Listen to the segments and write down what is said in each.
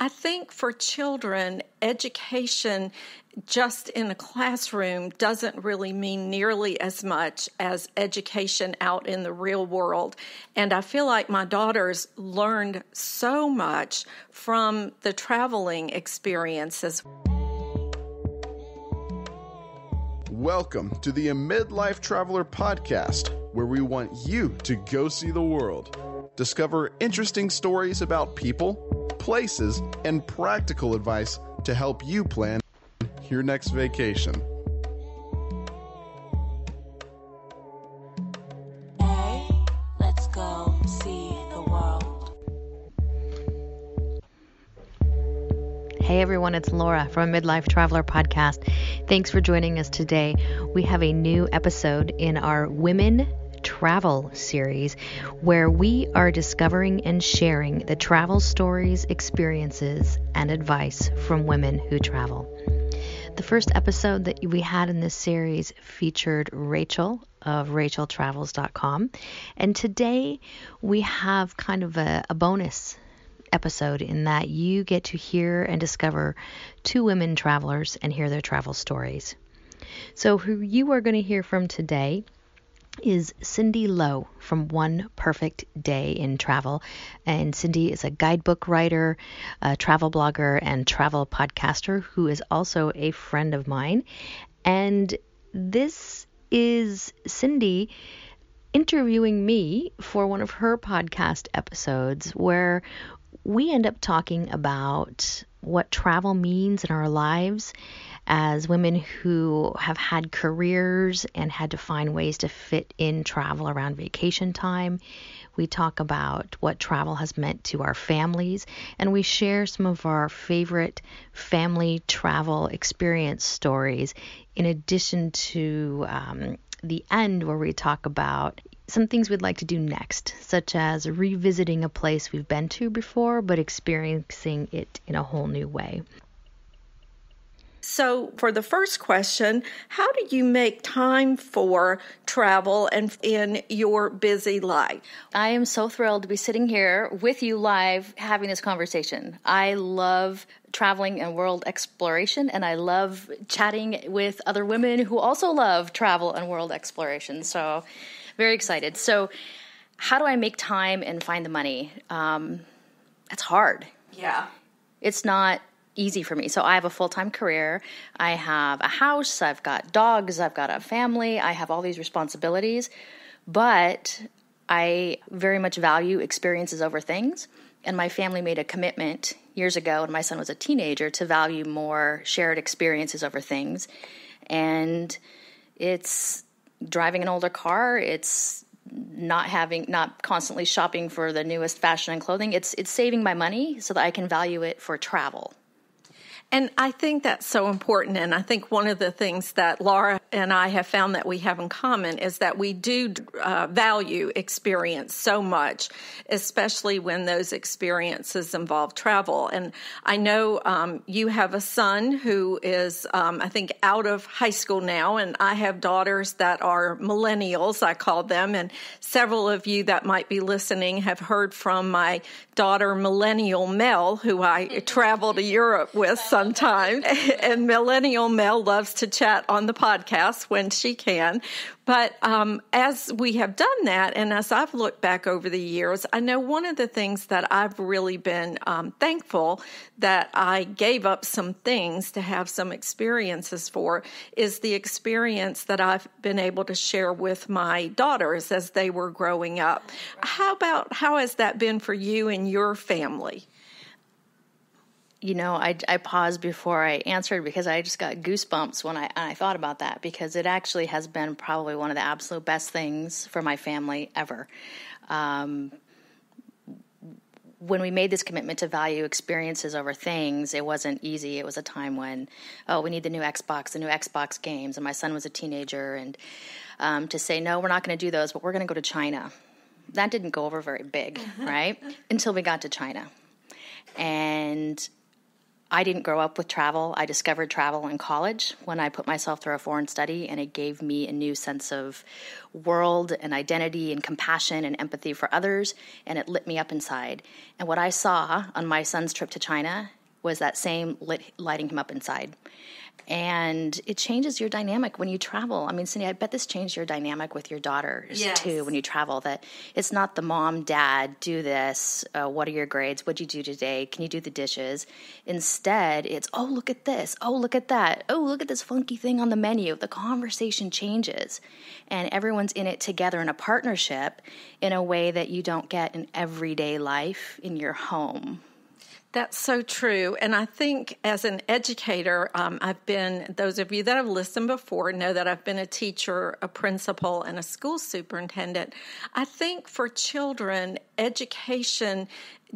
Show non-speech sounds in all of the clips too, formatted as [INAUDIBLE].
I think for children, education just in a classroom doesn't really mean nearly as much as education out in the real world. And I feel like my daughters learned so much from the traveling experiences. Welcome to the Midlife Traveler Podcast, where we want you to go see the world. Discover interesting stories about people, places, and practical advice to help you plan your next vacation. Hey, let's go see the world. Hey everyone, it's Laura from Midlife Traveler Podcast. Thanks for joining us today. We have a new episode in our Women Travel series where we are discovering and sharing the travel stories, experiences, and advice from women who travel. The first episode that we had in this series featured Rachel of racheltravels.com. And today we have kind of a, a bonus episode in that you get to hear and discover two women travelers and hear their travel stories. So, who you are going to hear from today is Cindy Loe from One Perfect Day in Travel. And Cindy is a guidebook writer, a travel blogger, and travel podcaster who is also a friend of mine. And this is Cindy interviewing me for one of her podcast episodes where we end up talking about what travel means in our lives as women who have had careers and had to find ways to fit in travel around vacation time. We talk about what travel has meant to our families, and we share some of our favorite family travel experience stories, in addition to um, the end where we talk about some things we'd like to do next, such as revisiting a place we've been to before but experiencing it in a whole new way. So, for the first question, how do you make time for travel and in your busy life? I am so thrilled to be sitting here with you live having this conversation. I love traveling and world exploration, and I love chatting with other women who also love travel and world exploration. So, very excited. So, how do I make time and find the money? Um, that's hard. Yeah. It's not easy for me. So I have a full time career. I have a house. I've got dogs. I've got a family. I have all these responsibilities. But I very much value experiences over things. And my family made a commitment years ago when my son was a teenager to value more shared experiences over things. And it's driving an older car, it's not having not constantly shopping for the newest fashion and clothing. It's it's saving my money so that I can value it for travel. And I think that's so important. And I think one of the things that Laura and I have found that we have in common is that we do uh, value experience so much, especially when those experiences involve travel. And I know um, you have a son who is, um, I think, out of high school now, and I have daughters that are millennials, I call them. And several of you that might be listening have heard from my daughter, Millennial Mel, who I [LAUGHS] travel to Europe with sometimes. [LAUGHS] And Millennial Mel loves to chat on the podcast when she can. But um, as we have done that, and as I've looked back over the years, I know one of the things that I've really been um, thankful that I gave up some things to have some experiences for is the experience that I've been able to share with my daughters as they were growing up. How about how has that been for you and your family? You know, I, I paused before I answered because I just got goosebumps when I, I thought about that because it actually has been probably one of the absolute best things for my family ever. Um, when we made this commitment to value experiences over things, it wasn't easy. It was a time when, oh, we need the new Xbox, the new Xbox games, and my son was a teenager, and um, to say, no, we're not going to do those, but we're going to go to China. That didn't go over very big, right? [LAUGHS] Until we got to China. And I didn't grow up with travel. I discovered travel in college when I put myself through a foreign study, and it gave me a new sense of world and identity and compassion and empathy for others, and it lit me up inside. And what I saw on my son's trip to China was that same lit, lighting him up inside and it changes your dynamic when you travel. I mean, Cindy, I bet this changed your dynamic with your daughters yes. too when you travel. That it's not the mom, dad, do this. Uh, what are your grades? What'd you do today? Can you do the dishes? Instead, it's oh look at this. Oh look at that. Oh look at this funky thing on the menu. The conversation changes, and everyone's in it together in a partnership in a way that you don't get in everyday life in your home. That's so true. And I think as an educator, um, I've been, those of you that have listened before know that I've been a teacher, a principal, and a school superintendent. I think for children, education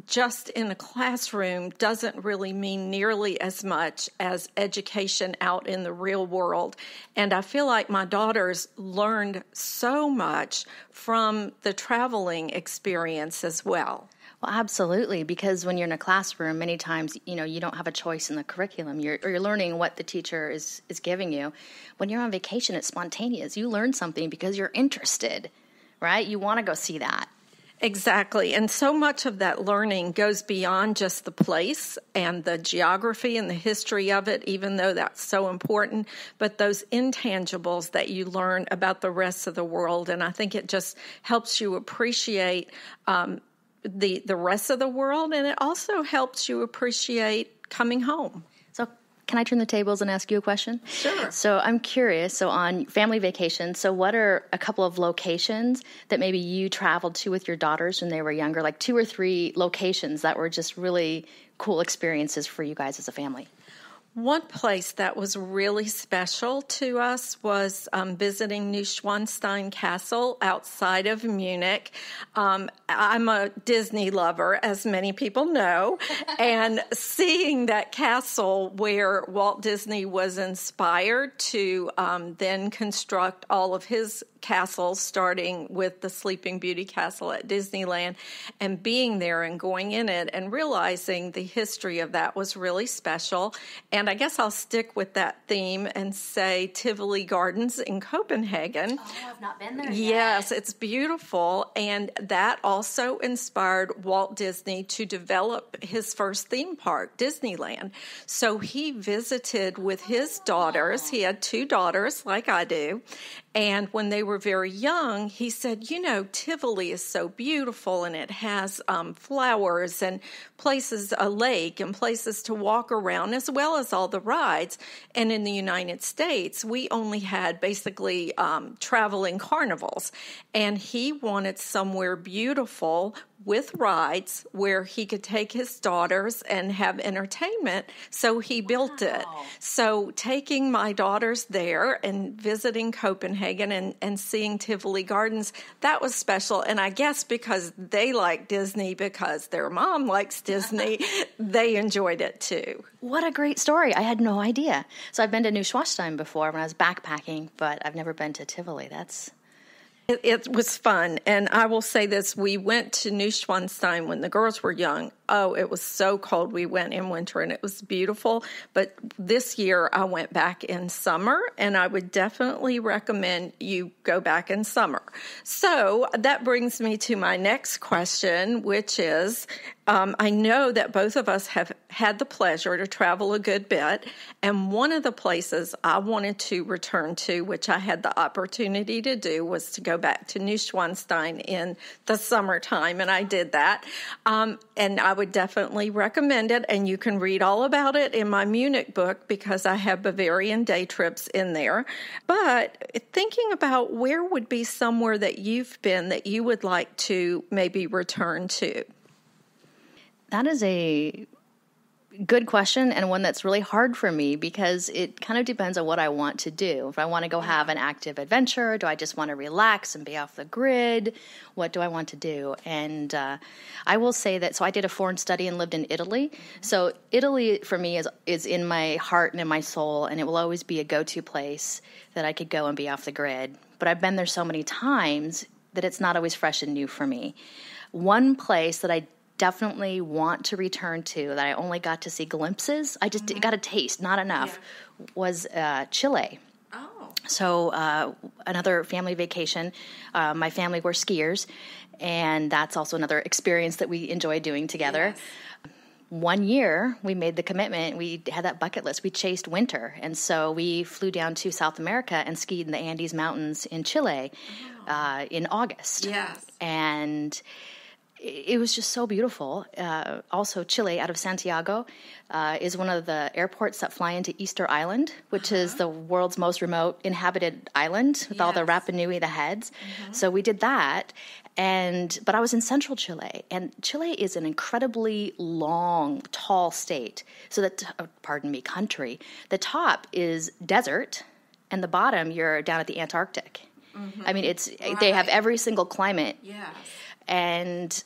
just in a classroom doesn't really mean nearly as much as education out in the real world. And I feel like my daughters learned so much from the traveling experience as well. Well, absolutely, because when you're in a classroom, many times you know you don't have a choice in the curriculum. You're you're learning what the teacher is is giving you. When you're on vacation, it's spontaneous. You learn something because you're interested, right? You want to go see that. Exactly. And so much of that learning goes beyond just the place and the geography and the history of it, even though that's so important, but those intangibles that you learn about the rest of the world. And I think it just helps you appreciate um, the the rest of the world and it also helps you appreciate coming home. So can i turn the tables and ask you a question? Sure. So i'm curious so on family vacation so what are a couple of locations that maybe you traveled to with your daughters when they were younger? Like two or three locations that were just really cool experiences for you guys as a family one place that was really special to us was um, visiting Neuschwanstein Castle outside of Munich. Um, I'm a Disney lover, as many people know, [LAUGHS] and seeing that castle where Walt Disney was inspired to um, then construct all of his castles, starting with the Sleeping Beauty Castle at Disneyland, and being there and going in it and realizing the history of that was really special. And I guess I'll stick with that theme and say Tivoli Gardens in Copenhagen. Oh, I've not been there. Yes, yet. it's beautiful. And that also inspired Walt Disney to develop his first theme park, Disneyland. So he visited with his daughters. He had two daughters, like I do. And when they were very young, he said, You know, Tivoli is so beautiful and it has um, flowers and places, a lake and places to walk around, as well as all the rides. And in the United States, we only had basically um, traveling carnivals. And he wanted somewhere beautiful with rides where he could take his daughters and have entertainment. So he built wow. it. So taking my daughters there and visiting Copenhagen and, and seeing Tivoli Gardens, that was special. And I guess because they like Disney, because their mom likes Disney, [LAUGHS] they enjoyed it too. What a great story. I had no idea. So I've been to Neuschwanstein before when I was backpacking, but I've never been to Tivoli. That's it, it, was fun. And I will say this we went to Neuschwanstein when the girls were young. Oh, it was so cold. We went in winter and it was beautiful. But this year I went back in summer, and I would definitely recommend you go back in summer. So that brings me to my next question, which is um, I know that both of us have had the pleasure to travel a good bit, and one of the places I wanted to return to, which I had the opportunity to do, was to go back to Neuschwanstein in the summertime, and I did that. Um, and I would definitely recommend it, and you can read all about it in my Munich book because I have Bavarian day trips in there. But thinking about where would be somewhere that you've been that you would like to maybe return to. That is a good question and one that's really hard for me because it kind of depends on what I want to do. If I want to go have an active adventure, do I just want to relax and be off the grid? What do I want to do? And uh, I will say that so I did a foreign study and lived in Italy. So Italy for me is is in my heart and in my soul, and it will always be a go to place that I could go and be off the grid. But I've been there so many times that it's not always fresh and new for me. One place that I definitely want to return to that I only got to see glimpses. I just got a taste, not enough. Was uh, Chile. Oh. So uh, another family vacation. Uh, my family were skiers, and that's also another experience that we enjoy doing together. One year, we made the commitment. We had that bucket list. We chased winter, and so we flew down to South America and skied in the Andes Mountains in Chile uh, in August. Yes. and it was just so beautiful. Uh, also, Chile, out of Santiago, uh, is one of the airports that fly into Easter Island, which is the world's most remote inhabited island with all the Yes. Rapa Nui, the heads. So we did that, and but I was in central Chile, and Chile is an incredibly long, tall state. So that, uh, pardon me, country. The top is desert, and the bottom you're down at the Antarctic. I mean, it's they have every single climate Yes. and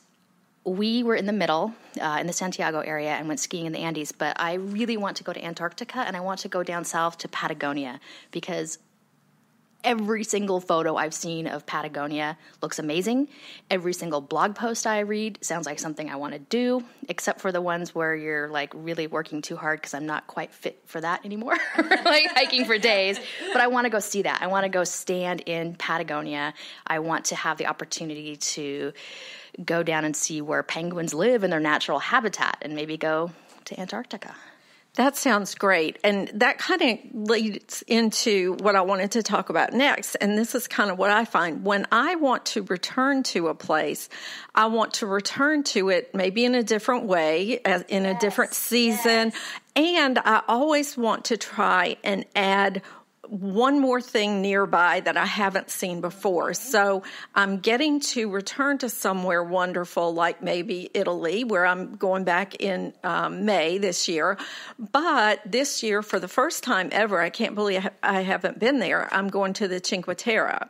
we were in the middle uh, in the Santiago area and went skiing in the Andes. But I really want to go to Antarctica and I want to go down south to Patagonia because every single photo I've seen of Patagonia looks amazing. Every single blog post I read sounds like something I want to do, except for the ones where you're like really working too hard because I'm not quite fit for that anymore, [LAUGHS] like hiking for days. But I want to go see that. I want to go stand in Patagonia. I want to have the opportunity to go down and see where penguins live in their natural habitat and maybe go to Antarctica. That sounds great. And that kind of leads into what I wanted to talk about next. And this is kind of what I find when I want to return to a place, I want to return to it maybe in a different way, in a different season. And I always want to try and add one more thing nearby that I haven't seen before. So I'm getting to return to somewhere wonderful, like maybe Italy, where I'm going back in um, May this year. But this year, for the first time ever, I can't believe I haven't been there. I'm going to the Cinque Terre.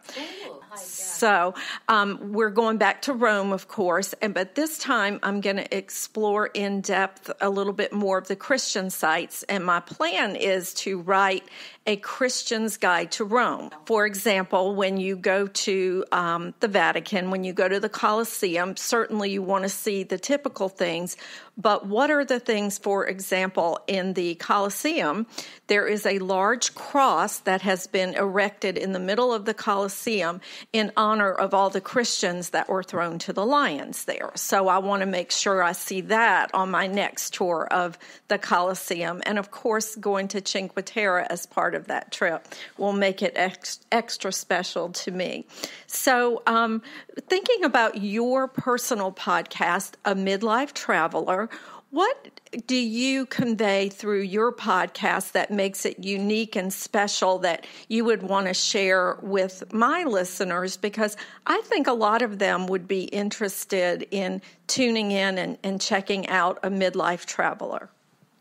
So um, we're going back to Rome, of course, and but this time I'm going to explore in depth a little bit more of the Christian sites. And my plan is to write a Christian's Guide to Rome. For example, when you go to um, the Vatican, when you go to the Colosseum, certainly you want to see the typical things. But what are the things, for example, in the Colosseum? There is a large cross that has been erected in the middle of the Colosseum in honor of all the Christians that were thrown to the lions there. So I want to make sure I see that on my next tour of the Colosseum. And of course, going to Cinque Terre as part of that trip will make it ex- extra special to me. So, um, thinking about your personal podcast, A Midlife Traveler, what do you convey through your podcast that makes it unique and special that you would want to share with my listeners? Because I think a lot of them would be interested in tuning in and, and checking out a midlife traveler.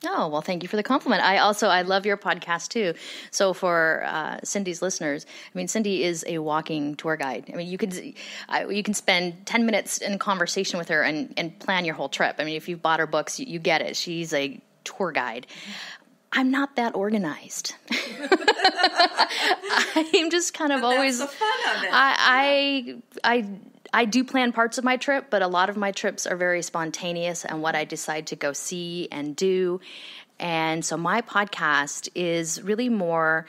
Oh well, thank you for the compliment. I also I love your podcast too. So for uh, Cindy's listeners, I mean, Cindy is a walking tour guide. I mean, you could I, you can spend ten minutes in conversation with her and and plan your whole trip. I mean, if you've bought her books, you, you get it. She's a tour guide. I'm not that organized. [LAUGHS] I'm just kind of always. fun of it. I, I I I do plan parts of my trip, but a lot of my trips are very spontaneous and what I decide to go see and do. And so my podcast is really more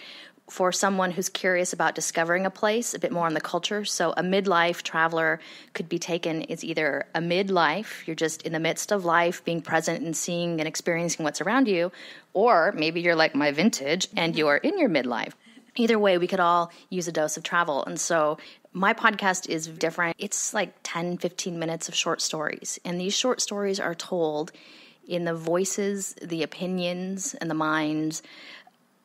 for someone who's curious about discovering a place, a bit more on the culture. So a midlife traveler could be taken as either a midlife, you're just in the midst of life, being present and seeing and experiencing what's around you, or maybe you're like my vintage and you're in your midlife either way we could all use a dose of travel and so my podcast is different it's like 10 15 minutes of short stories and these short stories are told in the voices the opinions and the minds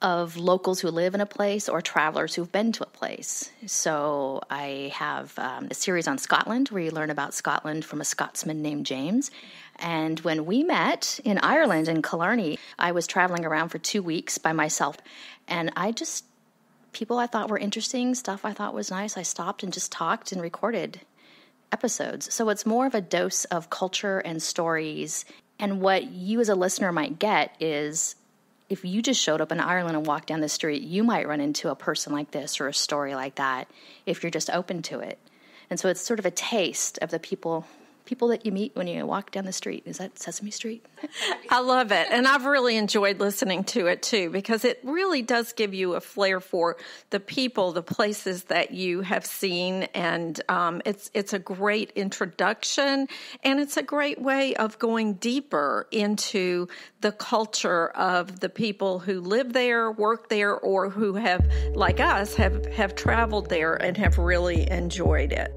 of locals who live in a place or travelers who've been to a place. So I have um, a series on Scotland where you learn about Scotland from a Scotsman named James. And when we met in Ireland in Killarney, I was traveling around for two weeks by myself. And I just, people I thought were interesting, stuff I thought was nice, I stopped and just talked and recorded episodes. So it's more of a dose of culture and stories. And what you as a listener might get is if you just showed up in Ireland and walked down the street, you might run into a person like this or a story like that if you're just open to it. And so it's sort of a taste of the people people that you meet when you walk down the street. Is that Sesame Street? I love it. And I've really enjoyed listening to it too, because it really does give you a flair for the people, the places that you have seen. And um, it's, it's a great introduction and it's a great way of going deeper into the culture of the people who live there, work there, or who have, like us, have, have traveled there and have really enjoyed it.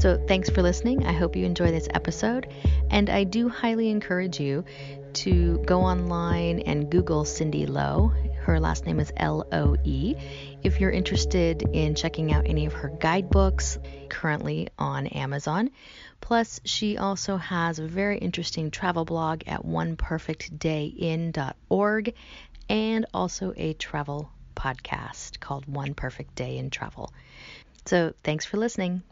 So, thanks for listening. I hope you enjoy this episode. And I do highly encourage you to go online and Google Cindy Loe. Her last name is L O E. If you're interested in checking out any of her guidebooks, currently on Amazon. Plus, she also has a very interesting travel blog at oneperfectdayin.org and also a travel podcast called One Perfect Day in Travel. So, thanks for listening.